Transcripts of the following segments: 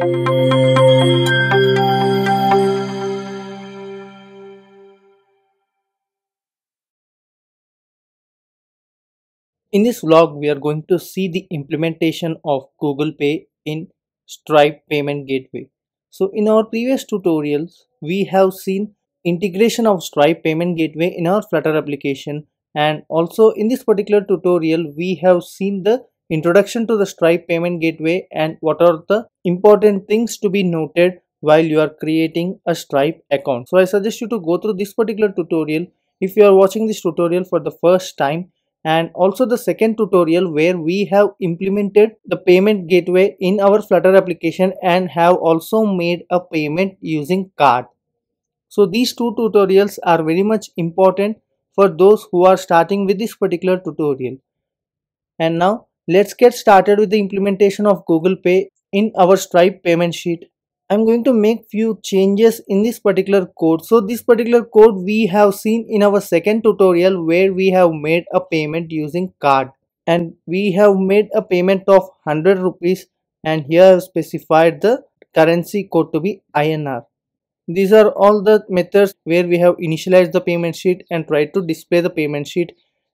In this vlog, we are going to see the implementation of Google Pay in Stripe Payment Gateway. So in our previous tutorials, we have seen integration of Stripe Payment Gateway in our Flutter application and also in this particular tutorial, we have seen the introduction to the Stripe Payment Gateway and what are the important things to be noted while you are creating a Stripe account. So I suggest you to go through this particular tutorial if you are watching this tutorial for the first time and also the second tutorial where we have implemented the payment gateway in our flutter application and have also made a payment using card so these two tutorials are very much important for those who are starting with this particular tutorial and now let's get started with the implementation of google pay in our stripe payment sheet I'm going to make few changes in this particular code. So this particular code we have seen in our second tutorial where we have made a payment using card and we have made a payment of 100 rupees and here I have specified the currency code to be INR. These are all the methods where we have initialized the payment sheet and tried to display the payment sheet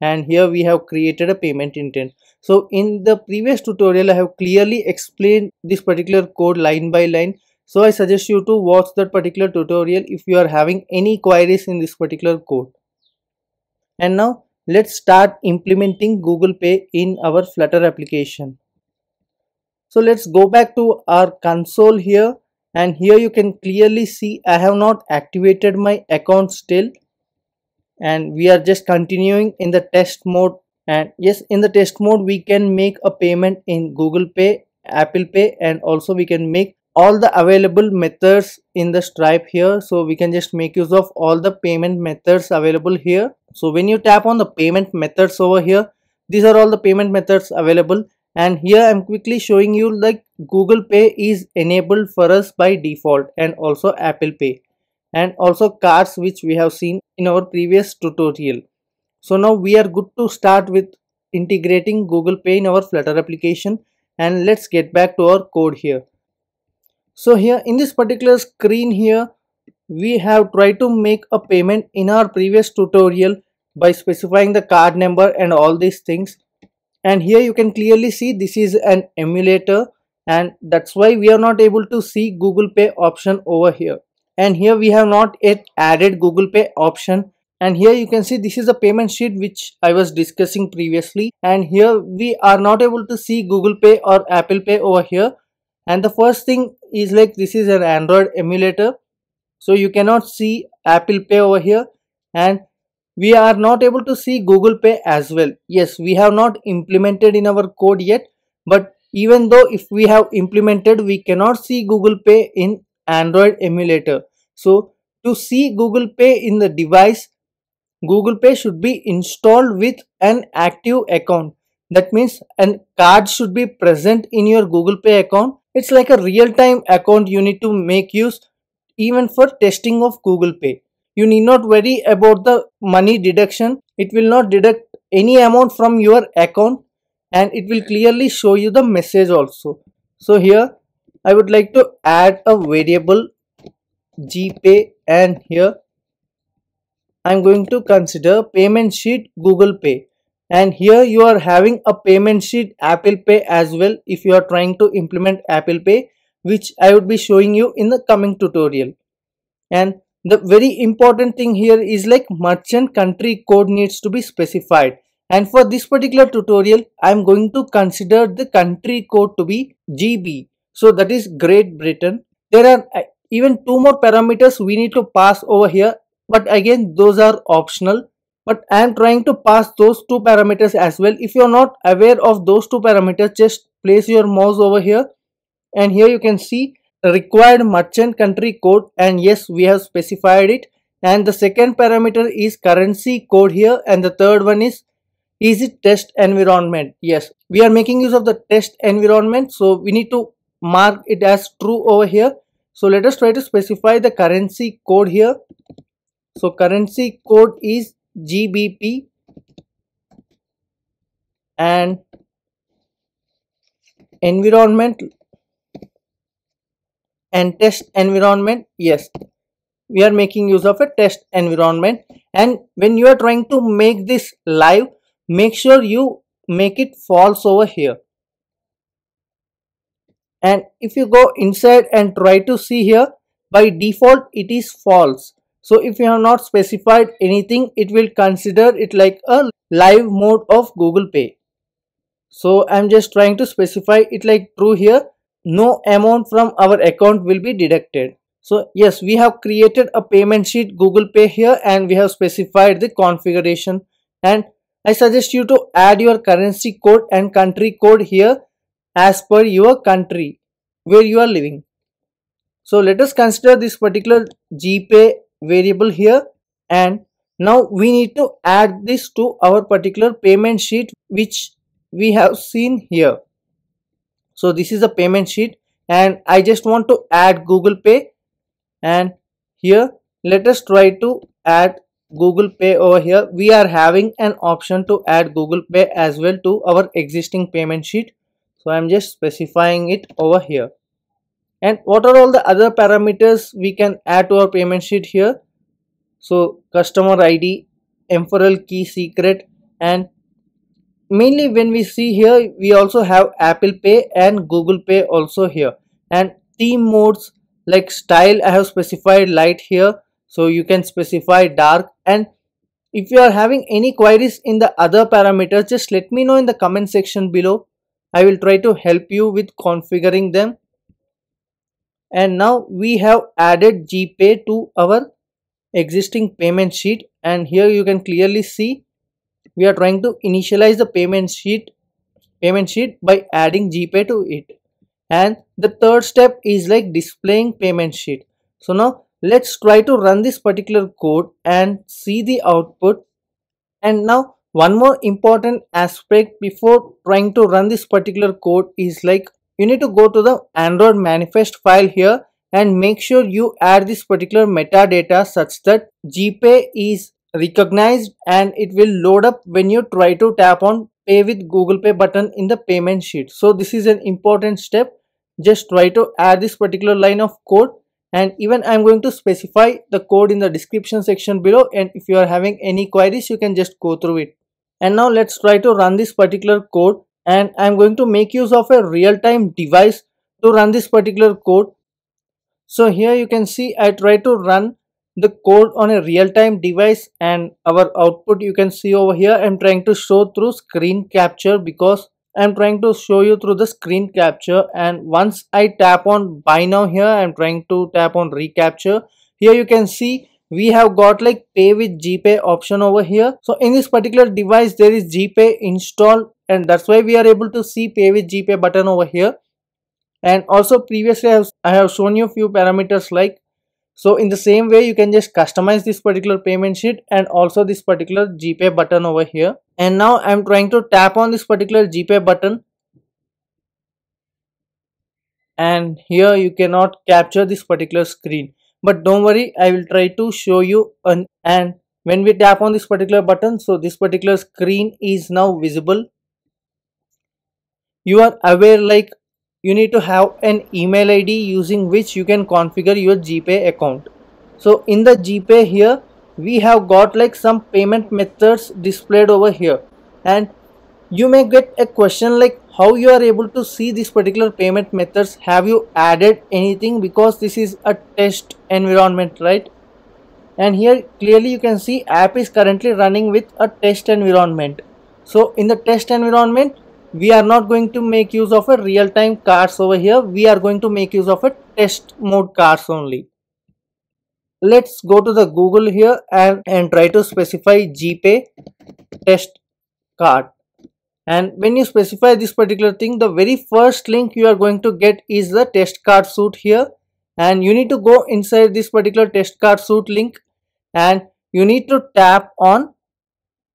and here we have created a payment intent. So in the previous tutorial I have clearly explained this particular code line by line so I suggest you to watch that particular tutorial if you are having any queries in this particular code. And now let's start implementing Google Pay in our Flutter application. So let's go back to our console here and here you can clearly see I have not activated my account still and we are just continuing in the test mode. And yes in the test mode we can make a payment in Google Pay, Apple Pay and also we can make all the available methods in the stripe here. So we can just make use of all the payment methods available here. So when you tap on the payment methods over here these are all the payment methods available. And here i'm quickly showing you like google pay is enabled for us by default and also apple pay and also cards which we have seen in our previous tutorial. So now we are good to start with integrating google pay in our flutter application and let's get back to our code here. So here in this particular screen here we have tried to make a payment in our previous tutorial by specifying the card number and all these things. And here you can clearly see this is an emulator and that's why we are not able to see google pay option over here and here we have not yet added google pay option. And here you can see this is a payment sheet which i was discussing previously. And here we are not able to see google pay or apple pay over here. And the first thing is like this is an android emulator. So you cannot see apple pay over here. And we are not able to see google pay as well. Yes we have not implemented in our code yet. But even though if we have implemented we cannot see google pay in android emulator so to see google pay in the device google pay should be installed with an active account that means a card should be present in your google pay account it's like a real-time account you need to make use even for testing of Google Pay. You need not worry about the money deduction. It will not deduct any amount from your account and it will clearly show you the message also. So here I would like to add a variable GPay and here I'm going to consider payment sheet Google Pay. And here you are having a payment sheet apple pay as well if you are trying to implement apple pay which i would be showing you in the coming tutorial. And the very important thing here is like merchant country code needs to be specified. And for this particular tutorial i am going to consider the country code to be gb so that is great britain. There are even two more parameters we need to pass over here. But again those are optional. But I am trying to pass those two parameters as well. If you are not aware of those two parameters, just place your mouse over here. And here you can see required merchant country code. And yes we have specified it. And the second parameter is currency code here. And the third one is is it test environment? Yes. We are making use of the test environment. So we need to mark it as true over here so let us try to specify the currency code here. So currency code is GBP and environment and test environment yes. We are making use of a test environment and when you are trying to make this live make sure you make it false over here and if you go inside and try to see here by default it is false. So if you have not specified anything it will consider it like a live mode of google pay. So i'm just trying to specify it like true here. No amount from our account will be deducted. So yes we have created a payment sheet google pay here and we have specified the configuration. And i suggest you to add your currency code and country code here as per your country where you are living. So let us consider this particular gpay variable here and now we need to add this to our particular payment sheet which we have seen here. So this is a payment sheet and i just want to add google pay and here let us try to add google pay over here. We are having an option to add google pay as well to our existing payment sheet so i'm just specifying it over here. And what are all the other parameters we can add to our payment sheet here? So customer id ephemeral key secret and mainly when we see here we also have apple pay and google pay also here. And theme modes like style i have specified light here. So you can specify dark. And if you are having any queries in the other parameters just let me know in the comment section below i will try to help you with configuring them. And now we have added gpay to our existing payment sheet. And here you can clearly see we are trying to initialize the payment sheet payment sheet by adding gpay to it. And the third step is like displaying payment sheet. So now let's try to run this particular code and see the output. And now one more important aspect before trying to run this particular code is like you need to go to the android manifest file here and make sure you add this particular metadata such that gpay is recognized and it will load up when you try to tap on pay with google pay button in the payment sheet. So this is an important step. Just try to add this particular line of code and even i'm going to specify the code in the description section below and if you are having any queries you can just go through it and now let's try to run this particular code and i'm going to make use of a real-time device to run this particular code. So here you can see i try to run the code on a real-time device and our output you can see over here. I'm trying to show through screen capture because i'm trying to show you through the screen capture. And once i tap on buy now here i'm trying to tap on recapture. Here you can see we have got like pay with gpay option over here. So in this particular device there is gpay installed and that's why we are able to see pay with gpay button over here. And also previously I have, shown you a few parameters like so in the same way you can just customize this particular payment sheet and also this particular gpay button over here. And now i'm trying to tap on this particular gpay button. And here you cannot capture this particular screen but don't worry i will try to show you an and when we tap on this particular button so this particular screen is now visible. You are aware like you need to have an email id using which you can configure your gpay account. So in the gpay here we have got like some payment methods displayed over here. And you may get a question like how you are able to see these particular payment methods? Have you added anything? Because this is a test environment right? And here clearly you can see app is currently running with a test environment. So in the test environment we are not going to make use of a real-time cards over here. We are going to make use of a test mode cards only. Let's go to the google here and and try to specify gpay test card and when you specify this particular thing the very first link you are going to get is the test card suite here. And you need to go inside this particular test card suite link. And you need to tap on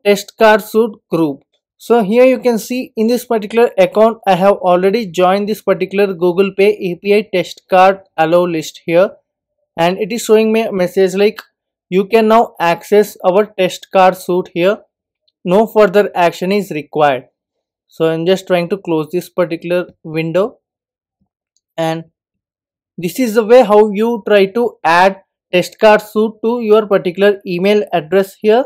test card suite group. So here you can see in this particular account i have already joined this particular google pay api test card allow list here. And it is showing me a message like you can now access our test card suite here. No further action is required so i'm just trying to close this particular window. And this is the way how you try to add test card suit to your particular email address here.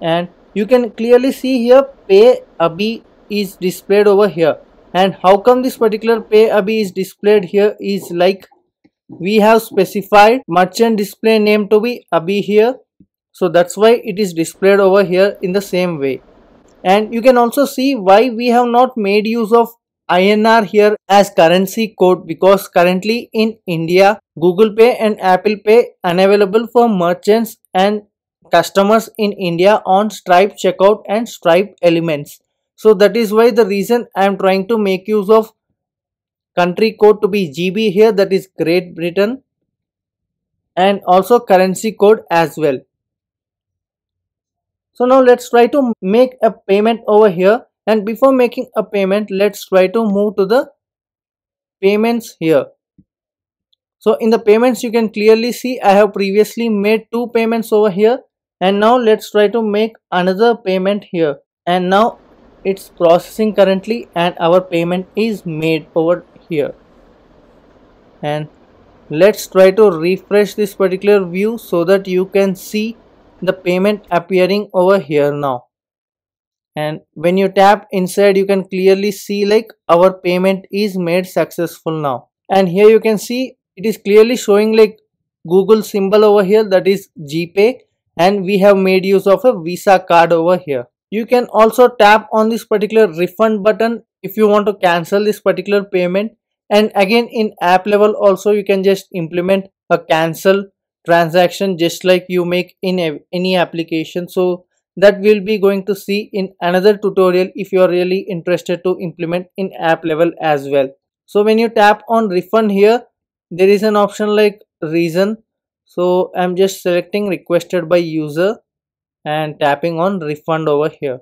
And you can clearly see here pay abhi is displayed over here. And how come this particular pay abhi is displayed here is like we have specified merchant display name to be abhi here. So that's why it is displayed over here in the same way and you can also see why we have not made use of INR here as currency code because currently in India Google Pay and Apple Pay unavailable for merchants and customers in India on Stripe checkout and Stripe elements. So that is why the reason I am trying to make use of country code to be GB here that is Great Britain and also currency code as well. So now let's try to make a payment over here. And before making a payment let's try to move to the payments here. So in the payments you can clearly see I have previously made two payments over here. And now let's try to make another payment here. And now it's processing currently and our payment is made over here. And let's try to refresh this particular view so that you can see the payment appearing over here now. And when you tap inside you can clearly see like our payment is made successful now. And here you can see it is clearly showing like google symbol over here that is gpay and we have made use of a visa card over here. You can also tap on this particular refund button if you want to cancel this particular payment. And again in app level also you can just implement a cancel transaction just like you make in any application. So that we'll be going to see in another tutorial if you are really interested to implement in app level as well. So when you tap on refund here there is an option like reason. So i'm just selecting requested by user and tapping on refund over here.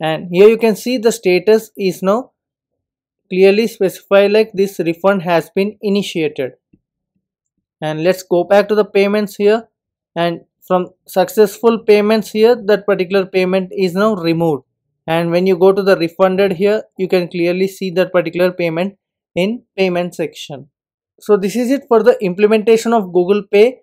And here you can see the status is now clearly specify like this refund has been initiated and let's go back to the payments here. And from successful payments here that particular payment is now removed. And when you go to the refunded here you can clearly see that particular payment in payment section. So this is it for the implementation of google pay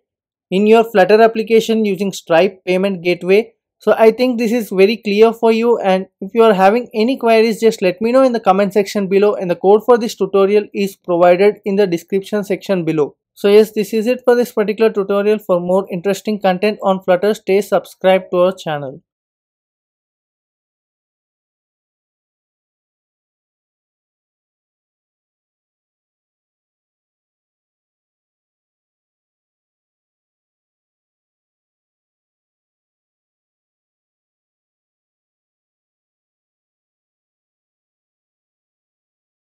in your flutter application using stripe payment gateway. So i think this is very clear for you. And if you are having any queries just let me know in the comment section below. And the code for this tutorial is provided in the description section below so yes, this is it for this particular tutorial. For more interesting content on Flutter, stay subscribed to our channel.